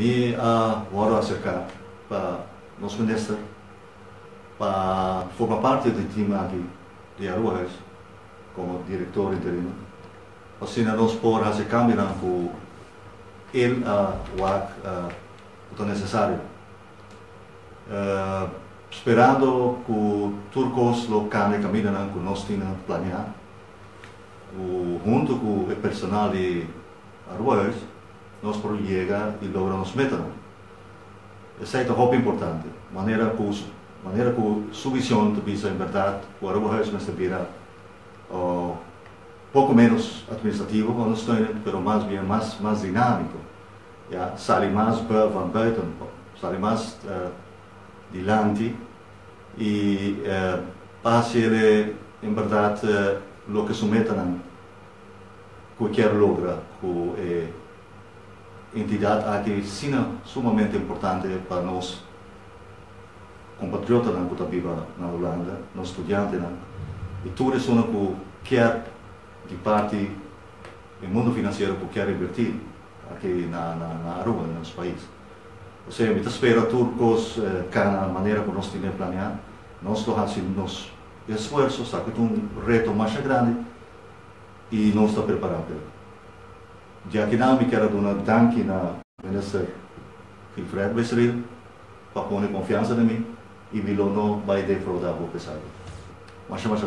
Me uh, vou acercar para nosso ministro para formar parte do time aqui de Aruas como diretor interino. Assim, nós podemos fazer cambio com ele a uh, o necessário. Uh, esperando que o turcos lo cambie caminho que nós tínhamos planeado. Junto com o personal de Aruas, nós podemos chegar e logramos metas. Essa é uma importante. Maneira que, maneira que sua visão de visa, em verdade, o Aruas nos vira uh, pouco menos administrativo, mas mais bem mais, mais dinâmico. Ja, sali mais van buiten, sali mais uh, dilante e uh, passare in verdade uh, lo che somettono qualquer logra que aqui sina sumamente importante para nós compatriotas que vivem na Holanda, nós estudantes, e tudo isso que quer de parte do mundo financeiro que quer invertir na, na Aruba, no nosso país. Ou seja, eu espero turcos eh, que na maneira que nós temos planeado, nós estamos fazendo nos esforços, está que um reto mais grande e não está preparado. Gya dinâmica era de uma tanque na minister que Fred Besril, para pôr confiança em mim, e vilou não vai defraudar a boca, sabe? Mas chama-se